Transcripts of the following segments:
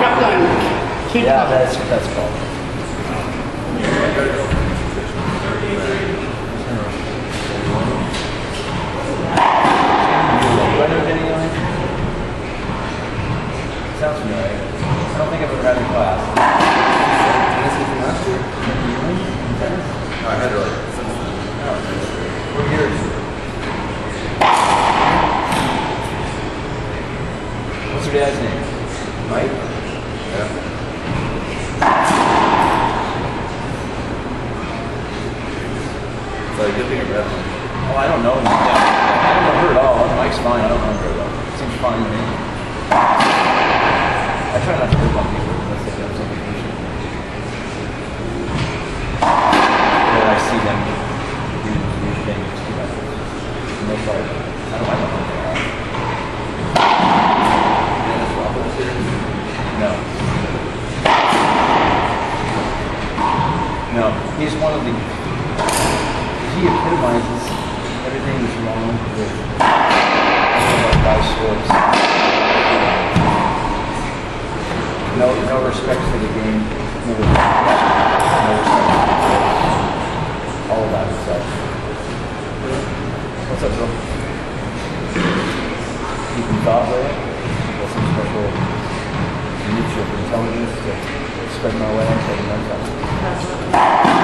Captain, keep Yeah, that's that's cool. Sounds familiar. I don't think I've ever had a class. I had to like since What year is it? What's your dad's name? Mike? yeah. So good thing I read one. Oh, I don't know him. I don't know her at all. Mike's fine. I don't know her at all. Seems fine to me. I try not to live on people unless they have some vacation. Or I see them do weird things to them. And they're like, I don't, I don't know who they are. Dennis Roberts here. No. No, he's one of the. He epitomizes everything that's wrong with sports. No, no respect for the game. No respect. For the players. All about himself. What's up, bro? Keeping thought with it. Got some special niche of intelligence to spread my way and take my time.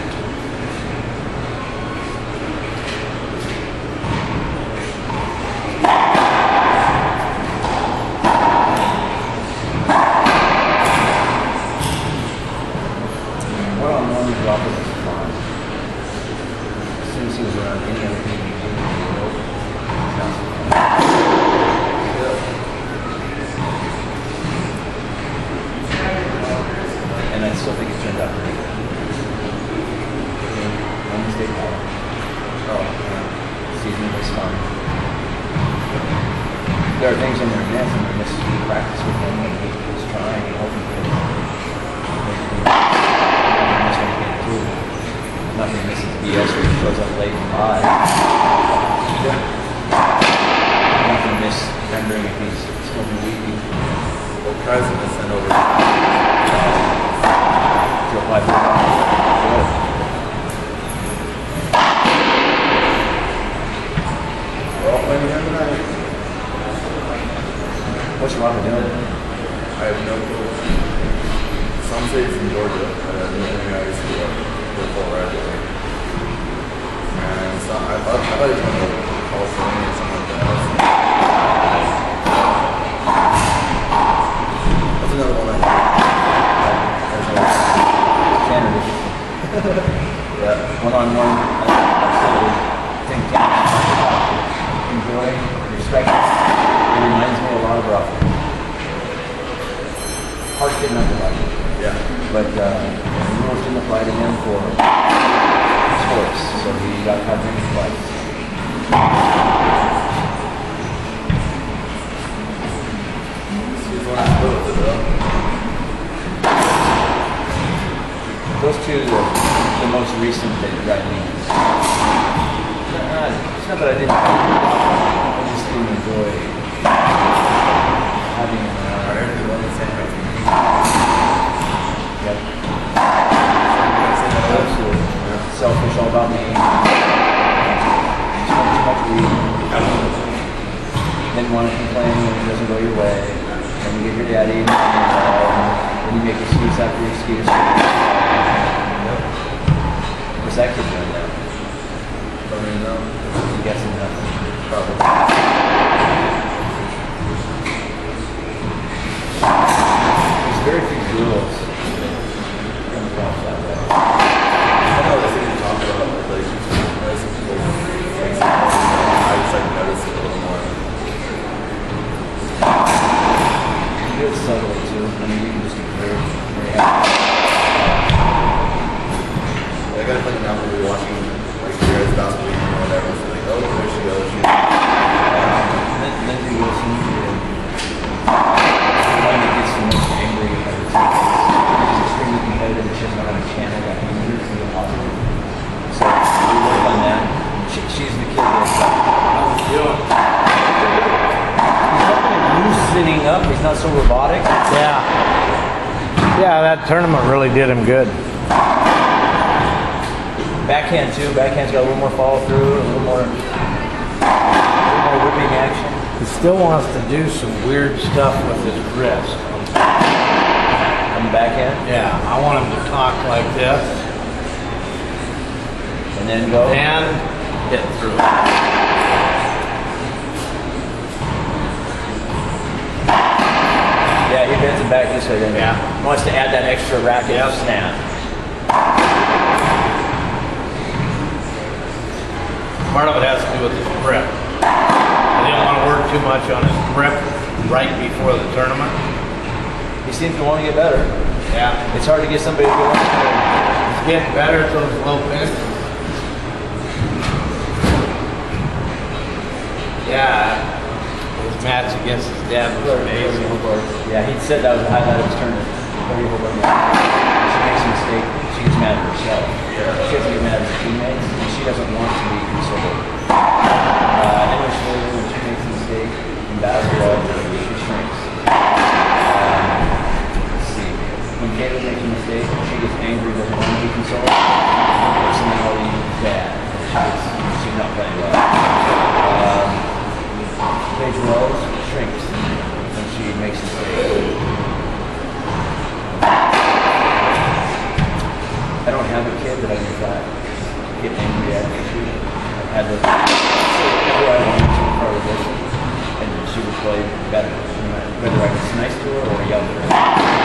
Season was fun. There are things in there, man, and I miss practice with him and he was trying and hoping for Nothing misses BS where he shows up late and live. Nothing miss rendering if he's smoking weed Well, Kai's gonna send over. to apply for Good. We're all playing him tonight. What's Robert doing? I have no clue. Some say from Georgia. I have no idea. I used to go to Fort Riley. And so I thought, I thought he was going to California or something like that. That's another one I another Candidate. Yeah. One on one. Enjoy, respect. It reminds me a lot of. Hard kid not to like. Yeah. But uh, the rules didn't apply to him for sports, so he got cut in twice. He's the one who built it. Those two are the, the most recent that drive me. Uh, it's not that I didn't. Enjoy having they run the same. Yep. Absolutely. Absolutely. Selfish, all about me. Smoke too much weed. Then want to complain when it doesn't go your way. Then you get your daddy and then you make excuse after excuse. What's that kid doing now? Don't even. I'm guessing nothing. Probably. could settle it too. I mean, you can just declare it. I got a fucking number we watching like Jared's last week or whatever. So like, oh, there she goes. She's uh, Lindsay Wilson. The one angry at the. She's extremely competitive and not know how channel that anger into the. So we work on that. She, she's the kid that's cleaning up. He's not so robotic. Yeah. Yeah, that tournament really did him good. Backhand too. Backhand's got a little more follow through, a little more, a little more whipping action. He still wants to do some weird stuff with his wrist. On the backhand, Yeah, I want him to talk like this and then go. and hit through. Back this way. Then Yeah. He wants to add that extra racket Yep. snap. Part of it has to do with his grip. I didn't want to work too much on his grip right before the tournament. He seems to want to get better. Yeah. It's hard to get somebody to go. on. He's getting better at those low pins. Yeah. Match against his dad was amazing. Yeah, he said that was the highlight of his tournament. She makes a mistake, she gets mad at herself. She doesn't get mad at her teammates, and she doesn't want to be considered. Uh, later, when she makes a mistake in basketball, she shrinks. Um, let's see. When Caleb makes a mistake, she gets angry, doesn't want to be consoled. Her personality is bad. She gets, she's not playing well. Um, Paige Wells shrinks when she makes a mistake. I don't have a kid that I can flat get angry at. I've had say who I want to of and she would play better, whether I was nice to her or yelled at her.